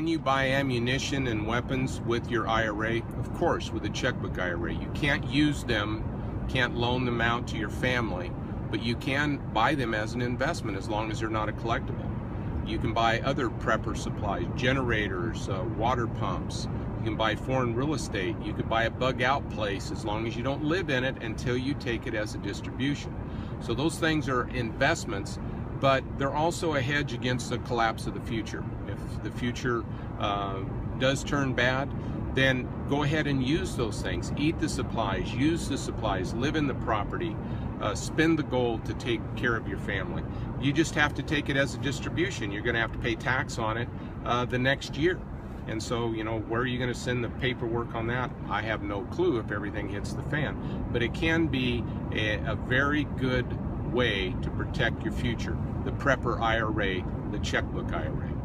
Can you buy ammunition and weapons with your IRA? Of course, with a checkbook IRA. You can't use them, can't loan them out to your family, but you can buy them as an investment as long as they're not a collectible. You can buy other prepper supplies, generators, uh, water pumps. You can buy foreign real estate. You could buy a bug out place as long as you don't live in it until you take it as a distribution. So those things are investments, but they're also a hedge against the collapse of the future. If the future uh, does turn bad, then go ahead and use those things. Eat the supplies, use the supplies, live in the property, uh, spend the gold to take care of your family. You just have to take it as a distribution. You're going to have to pay tax on it uh, the next year. And so, you know, where are you going to send the paperwork on that? I have no clue if everything hits the fan. But it can be a, a very good way to protect your future. The Prepper IRA, the checkbook IRA.